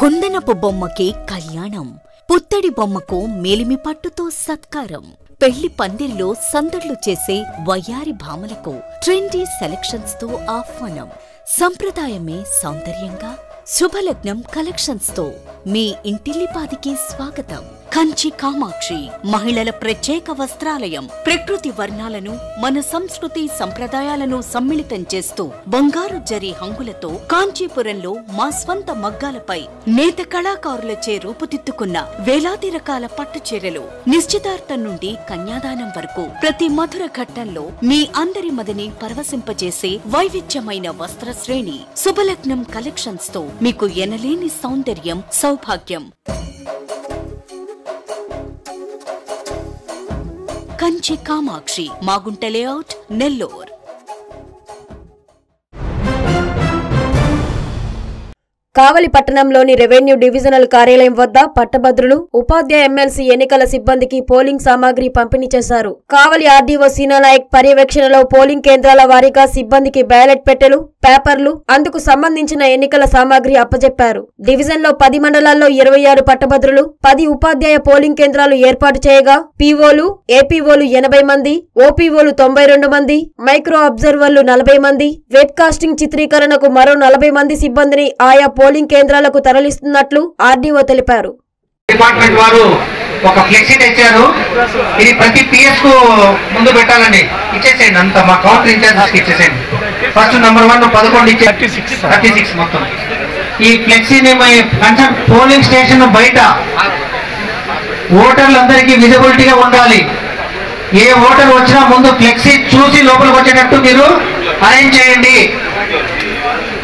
కుందనపు బొమ్మకి కళ్యాణం పుత్తడి బొమ్మకు మేలిమి పట్టుతో సత్కారం. పెళ్ళి పందిరిలో సందడ్లు చేసే వయ్యారి భామలకు ట్రెండీ సెలక్షన్స్తో ఆహ్వానం. సంప్రదాయమే సౌందర్యంగా శుభలగ్నం కలెక్షన్స్తో మీ ఇంటిల్లిపాదికి స్వాగతం. కంచి కామాక్షి మహిళల ప్రత్యేక వస్త్రాలయం ప్రకృతి వర్ణాలను మన సంస్కృతి సంప్రదాయాలను సమ్మిళితం చేస్తూ బంగారు జరి హంగులతో కాంచీపురంలో మా స్వంత మగ్గాలపై నేత కళాకారులచే రూపుదిద్దుకున్న వేలాది రకాల పట్టు చీరలు నిశ్చితార్థం నుండి కన్యాదానం వరకు. ప్రతి మధుర ఘట్టంలో మీ అందరి మదిని పరవశింపజేసే వైవిధ్యమైన వస్త్ర శ్రేణి శుభలగ్నం కలెక్షన్స్తో మీకు ఎనలేని సౌందర్యం సౌభాగ్యం. కంచి కామాక్షి మాగుంట లేఅవుట్ నెల్లూరు. కావలి పట్టణంలోని రెవెన్యూ డివిజనల్ కార్యాలయం వద్ద పట్టభద్రులు ఉపాధ్యాయ ఎమ్మెల్సీ ఎన్నికల సిబ్బందికి పోలింగ్ సామాగ్రి పంపిణీ చేశారు. కావలి ఆర్డీఓ సీనానాయక్ పర్యవేక్షణలో పోలింగ్ కేంద్రాల వారీగా సిబ్బందికి బ్యాలెట్ పెట్టెలు పేపర్లు అందుకు సంబంధించిన ఎన్నికల సామాగ్రి అప్పజెప్పారు. డివిజన్లో పది మండలాల్లో ఇరవై ఆరు పట్టభద్రులు పది ఉపాధ్యాయ పోలింగ్ కేంద్రాలు ఏర్పాటు చేయగా పీఓలు ఏపీఓలు ఎనభై మంది ఓపీఓలు తొంభై రెండు మంది మైక్రో అబ్జర్వర్లు నలభై మంది వెబ్ కాస్టింగ్ చిత్రీకరణకు మరో నలభై మంది సిబ్బందిని ఆయా పోలింగ్ కేంద్రాలకు తరలిస్తున్నట్లు ఆర్డీఓ తెలిపారు. డిపార్ట్మెంట్ వారు ఒక ఫ్లెక్సీ తెచ్చారు ఇది ప్రతి పిఎస్కు ముందు పెట్టాలండి. ఇచ్చేసేయండి. అంత మా కౌంటర్ ఇన్ఛార్జెస్ ఇచ్చేసేయండి. ఫస్ట్ నంబర్ వన్ పదకొండు ఇచ్చే థర్టీ సిక్స్ థర్టీ సిక్స్ మొత్తం. ఈ ఫ్లెక్సీని కొంచెం పోలింగ్ స్టేషన్ బయట ఓటర్లందరికీ విజిబిలిటీగా ఉండాలి. ఏ ఓటర్ వచ్చినా ముందు ఫ్లెక్సీ చూసి లోపలికి వచ్చేటట్టు మీరు అరేంజ్ చేయండి.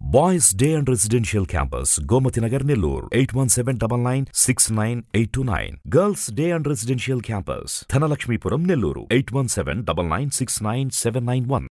Boys Day and Residential Campus, Gomatinagar Nellur, 8179969829. Girls Day and Residential Campus, Thanalakshmipuram Nellur, 8179969791.